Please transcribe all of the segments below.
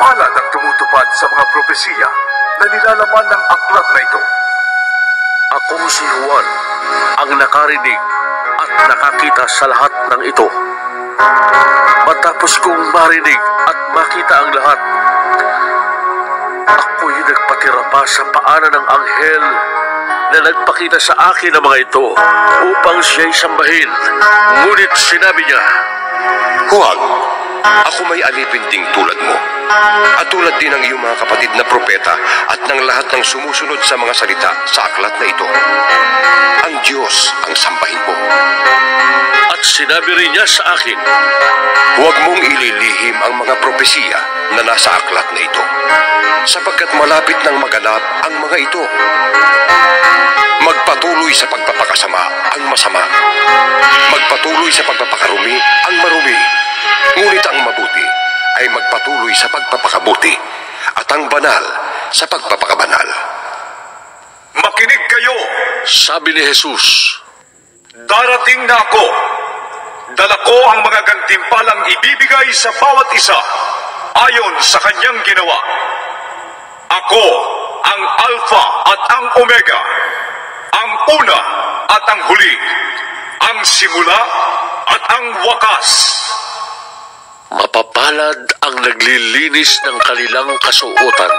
Palad ang tumutupad sa mga propesiya na nilalaman ng aklat na ito. Akong si Juan, ang nakarinig at nakakita sa lahat ng ito. Matapos kong marinig at makita ang lahat, ako'y nagpatira pa sa paanan ng anghel na nagpakita sa akin ng mga ito upang siya'y sambahin. Ngunit sinabi niya, Huwag, ako may alipin ding tulad mo. At tulad din ng iyong mga kapatid na propeta at ng lahat ng sumusunod sa mga salita sa aklat na ito. Ang Diyos ang sambahin mo. at sinabi rin niya sa akin, Huwag mong ililihim ang mga propesiya na nasa aklat na ito, sapagkat malapit nang maganap ang mga ito. Magpatuloy sa pagpapakasama ang masama. Magpatuloy sa pagpapakarumi ang marumi. Pagpapakabuti at ang banal sa pagpapakabanal. Makinig kayo! sabi ni Jesus, Darating na ako. Dala ko ang mga gantimpalang ibibigay sa bawat isa ayon sa kanyang ginawa. Ako ang Alpha at ang Omega, ang una at ang huli, ang simula at ang wakas. Mapapalad ang naglilinis ng kanilang kasuotan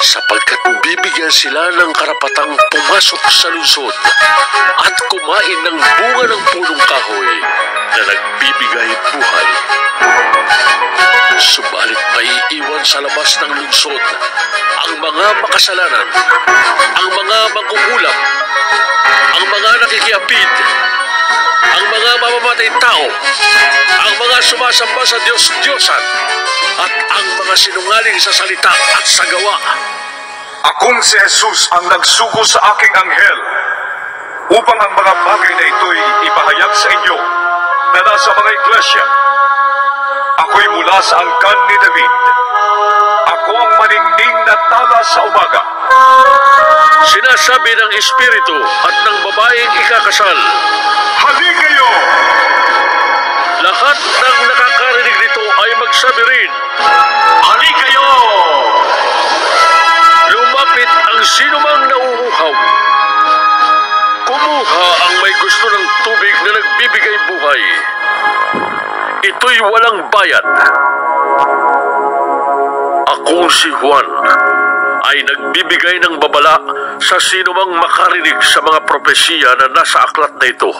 sapagkat bibigyan sila ng karapatang pumasok sa lungsod at kumain ng bunga ng punong kahoy na nagbibigay buhay. Subalit maiiwan sa labas ng lungsod ang mga makasalanan, ang mga mangkukulam, ang mga nakikiapid, ang mga mamamatay tao, sumasamba sa Diyos-Diyosan, at ang mga sinungaling sa salita at sa gawa. Akong si Jesus ang nagsugo sa aking anghel upang ang mga bagay na ito'y ipahayag sa inyo na nasa mga iglesia. Ako'y mula sa angkan ni David. Ako ang maningning na tala sa umaga. Sinasabi ng Espiritu at ng babaeng ikakasal, Hali kayo! Lahat ng nakakarinig nito ay magsabi rin, Hali kayo! lumapit ang sinumang nauuhaw. Kumuha ang may gusto ng tubig na nagbibigay buhay. Ito'y walang bayad. Akong si Juan ay nagbibigay ng babala sa sinumang makarinig sa mga propesiya na nasa aklat na ito.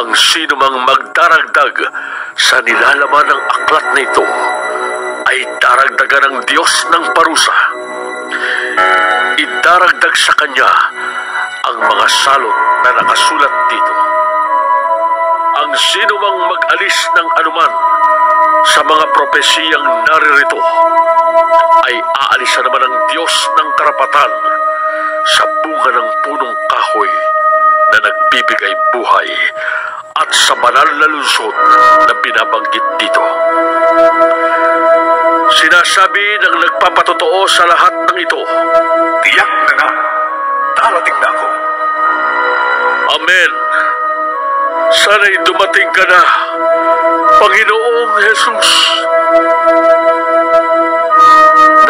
Ang sinumang magdaragdag sa nilalaman ng aklat na ito ay daragdagan ng Diyos ng parusa. Idaragdag sa Kanya ang mga salot na nakasulat dito. Ang sinumang mag-alis ng anuman sa mga propesiyang naririto ay aalisa naman ng Diyos ng karapatan sa bunga ng punong kahoy na nagbibigay buhay at sa banal na lungsod na binabanggit dito. Sinasabi ng nagpapatotoo sa lahat ng ito, Tiyak na nga, darating na ako. Amen. Sana'y dumating ka na, Panginoong Jesus.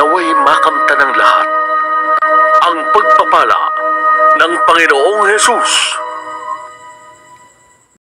Naway makamta ng lahat ang pagpapala ng Panginoong Jesus.